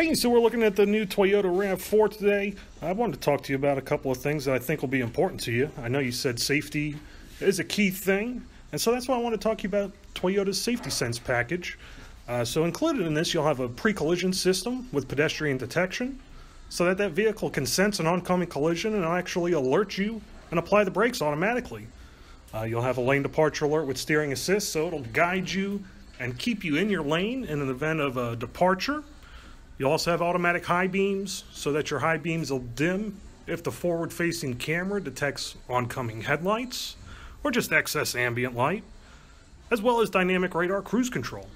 Hey, so we're looking at the new Toyota RAV4 today. I wanted to talk to you about a couple of things that I think will be important to you. I know you said safety is a key thing, and so that's why I want to talk to you about Toyota's Safety Sense package. Uh, so included in this, you'll have a pre-collision system with pedestrian detection, so that that vehicle can sense an oncoming collision and actually alert you and apply the brakes automatically. Uh, you'll have a lane departure alert with steering assist, so it'll guide you and keep you in your lane in an event of a departure. You also have automatic high beams so that your high beams will dim if the forward facing camera detects oncoming headlights or just excess ambient light, as well as dynamic radar cruise control.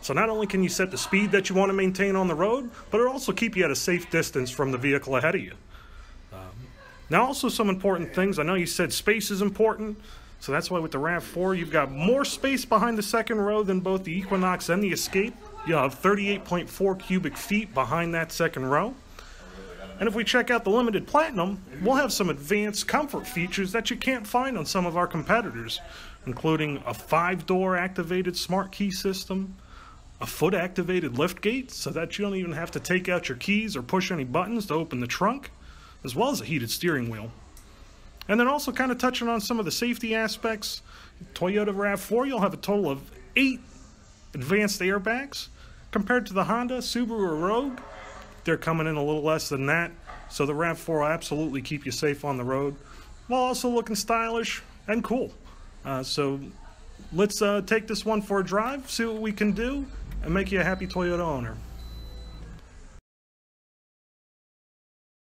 So not only can you set the speed that you want to maintain on the road, but it'll also keep you at a safe distance from the vehicle ahead of you. Um, now also some important things. I know you said space is important, so that's why with the RAV4 you've got more space behind the second row than both the Equinox and the Escape. Have 38.4 cubic feet behind that second row. And if we check out the Limited Platinum, we'll have some advanced comfort features that you can't find on some of our competitors, including a five-door activated smart key system, a foot activated lift gate so that you don't even have to take out your keys or push any buttons to open the trunk, as well as a heated steering wheel. And then also kind of touching on some of the safety aspects, Toyota RAV4, you'll have a total of eight advanced airbags, Compared to the Honda, Subaru, or Rogue, they're coming in a little less than that. So the RAV4 will absolutely keep you safe on the road while also looking stylish and cool. Uh, so let's uh, take this one for a drive, see what we can do, and make you a happy Toyota owner.